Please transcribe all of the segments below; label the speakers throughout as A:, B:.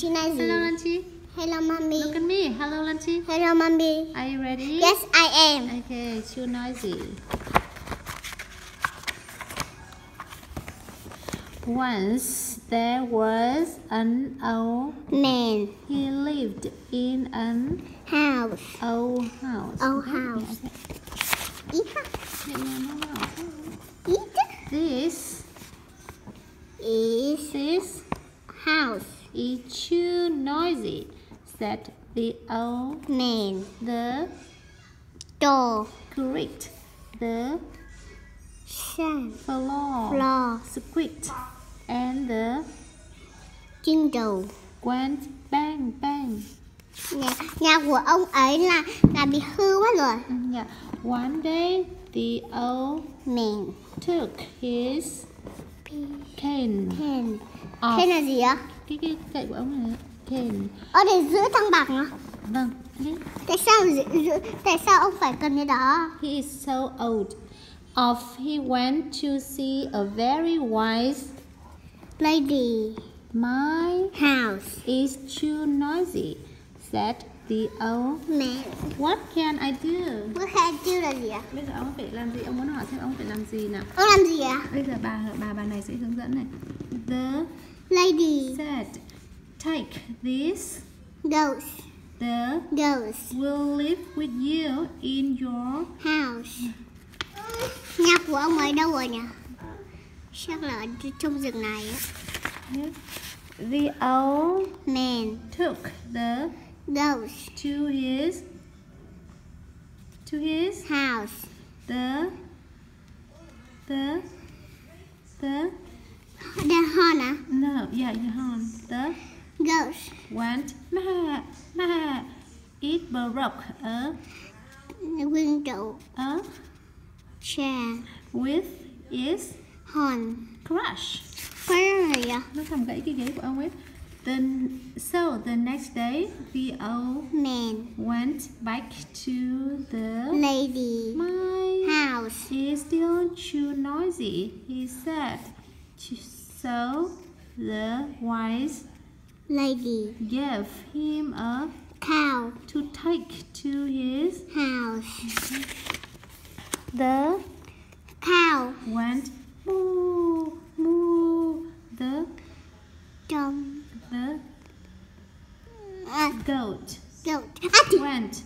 A: Chinazi.
B: Hello, Lan Chi.
A: Hello, mommy.
B: Look at me. Hello, Lan Chi.
A: Hello, mommy.
B: Are you ready?
A: Yes, I am.
B: Okay, too noisy. Once there was an old.
A: Man,
B: He lived in an
A: house,
B: old house.
A: Old
B: Okay,
A: house.
B: okay.
A: eat,
B: Nhẹ nhàng nói nào.
A: eat
B: This
A: is
B: this
A: house.
B: Is too noisy, said the old
A: Man,
B: the
A: door,
B: creaked the
A: sun,
B: floor,
A: floor,
B: squeaked, and the
A: jingle.
B: went bang bang.
A: Nhà, nhà của ông ấy là là bị hư quá rồi.
B: Yeah. One day, the old
A: Man,
B: took his cane off.
A: Thế là gì ạ?
B: Cái cái cây của ông này cane.
A: Ở để giữ thăng bằng hả?
B: Vâng.
A: Tại sao giữ, giữ, tại sao ông phải cần cái đó?
B: He is so old. Off he went to see a very wise.
A: Lady,
B: My
A: house,
B: is too noisy, said the old.
A: man.
B: What can I do?
A: Bữa khai tiêu là gì ạ?
B: Bây giờ ông phải làm gì? Ông muốn hỏi xem ông phải làm gì nào?
A: Ông làm gì ạ?
B: Bây giờ bà bà bà này sẽ hướng dẫn này. The
A: Lady,
B: said, take this.
A: goes,
B: The
A: goes,
B: will live with you in your.
A: house. Nhà của ông ấy đâu rồi nhỉ? Chắc là ở trong rừng này á.
B: The old
A: Man,
B: took the
A: goes,
B: to his to his
A: house.
B: the the the
A: Hon à?
B: no yeah you hon the
A: Goes,
B: went ma ma it broke a
A: window,
B: a
A: chair,
B: with its
A: hon.
B: crush
A: Cái đó là gì ạ?
B: nó làm gãy cái ghế của ông ấy then so the next day the old
A: Man,
B: went back to the
A: lady,
B: my
A: house.
B: is still too noisy he said so the wise
A: Lady,
B: gave him a
A: cow,
B: to take to his
A: house.
B: the
A: Cow,
B: went moo moo. The
A: trong,
B: the
A: à,
B: goat
A: goat.
B: Went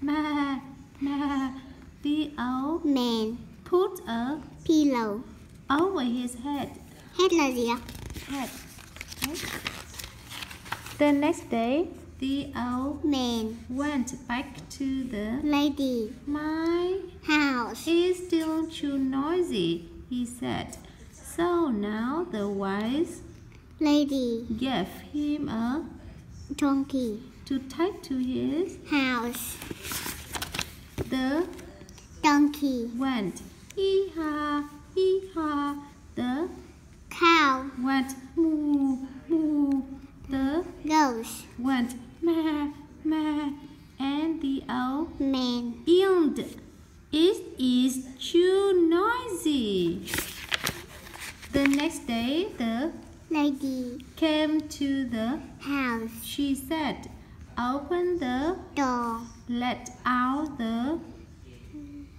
B: ma ma the old
A: Man,
B: put a
A: pillow.
B: over his head
A: Hết là gì ạ?
B: head the next day the old
A: Man,
B: went back to the
A: lady,
B: my
A: house.
B: is still too noisy he said. So now the wise
A: Lady,
B: gave him a
A: donkey,
B: to take to his
A: house.
B: the
A: Donkey,
B: went. Hee ha hee ha the
A: cow,
B: went moo moo the
A: goes.
B: went ma ma and the old
A: Man,
B: yawned it is too noisy. The next day the
A: lady,
B: came to the
A: house.
B: she said open the
A: Door,
B: let out the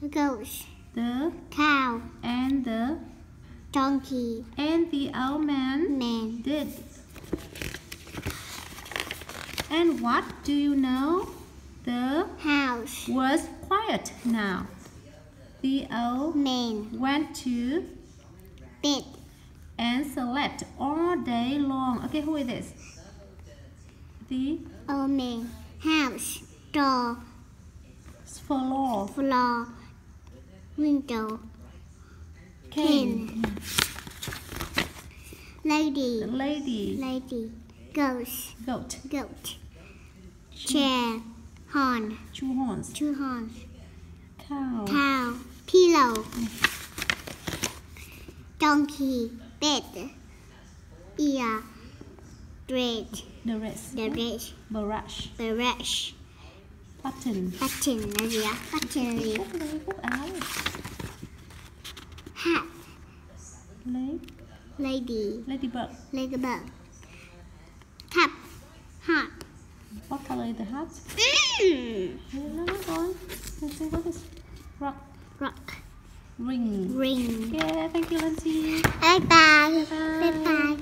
A: goes.
B: the
A: Cow,
B: and the
A: donkey,
B: and the old man
A: man.
B: did. And what do you know? The
A: House,
B: was quiet now. The old
A: man.
B: went to
A: Bed,
B: and slept all day long. Okay who is this? The
A: old man. House, door,
B: floor.
A: Floor, window.
B: cane.
A: Lady,
B: the lady.
A: Lady, goes.
B: goat.
A: Goat, chair, horn,
B: two horns.
A: Two horns.
B: Cow
A: Cow, pillow. Donkey, bed. Ear, bread.
B: the rest
A: The rich,
B: brush
A: brush.
B: button
A: Button là gì ạ? Button là gì?
B: cúc lấy cúc áo
A: Hat,
B: lấy
A: lady,
B: ladybird
A: ladybird. Cup,
B: play the hat?
A: Mm.
B: No, no, go on. Let's see what is rock
A: Rock.
B: ring.
A: Ring.
B: Yeah, thank you, Lindsay.
A: Bye bye.
B: Bye.
A: Bye bye.